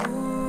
Ooh.